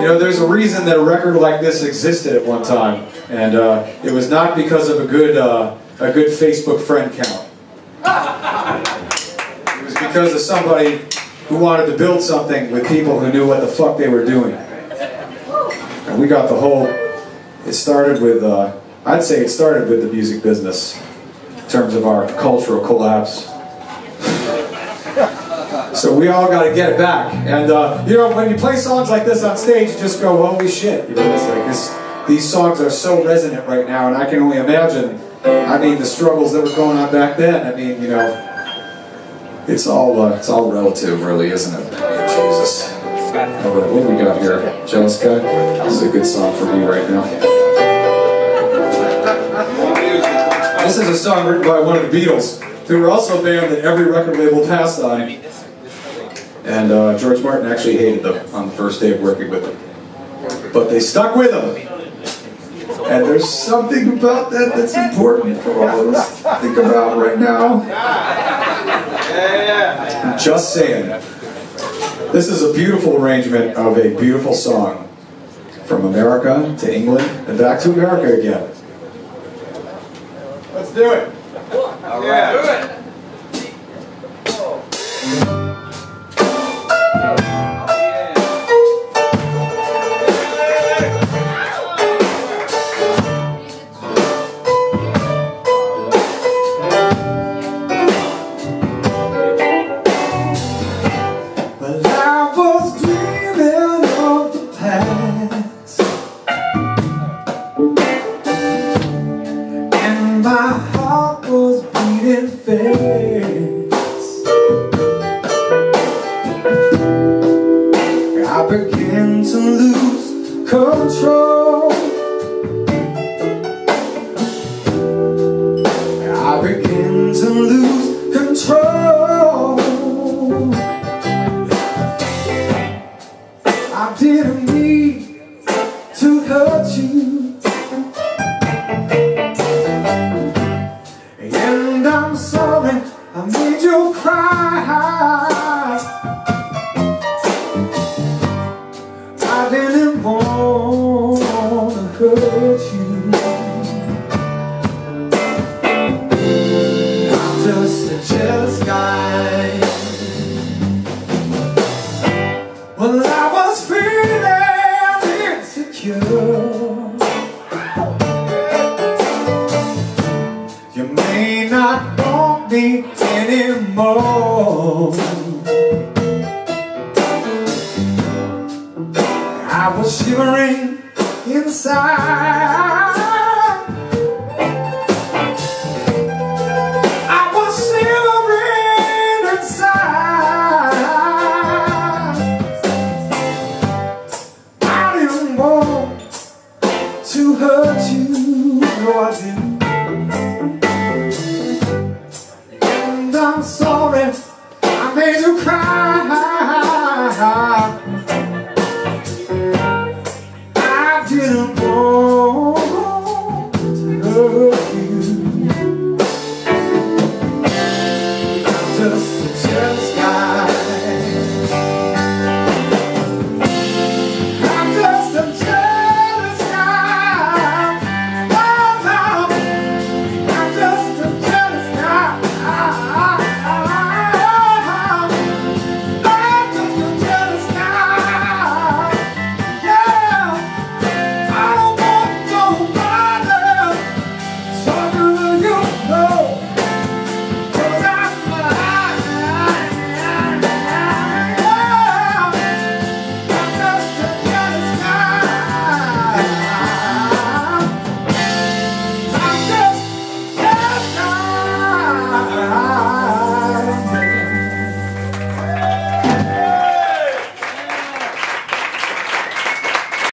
You know, there's a reason that a record like this existed at one time, and uh, it was not because of a good, uh, a good Facebook friend count. It was because of somebody who wanted to build something with people who knew what the fuck they were doing. And we got the whole, it started with, uh, I'd say it started with the music business in terms of our cultural collapse. So we all got to get it back. And uh, you know, when you play songs like this on stage, you just go, "Holy shit!" You know, it's like this. These songs are so resonant right now, and I can only imagine. I mean, the struggles that were going on back then. I mean, you know, it's all uh, it's all relative, really, isn't it? Jesus. Oh, what what do we got here? Jealous guy. This is a good song for me right now. This is a song written by one of the Beatles, who were also a band that every record label passed on. And uh, George Martin actually hated them on the first day of working with them. But they stuck with them. And there's something about that that's important for all of us to think about right now. I'm just saying. This is a beautiful arrangement of a beautiful song. From America to England and back to America again. Let's do it. All right. Do I didn't need to hurt you. And I'm sorry I made you cry anymore. I was shivering inside. I'm sorry. I made you cry. I didn't want to hurt you. I'm just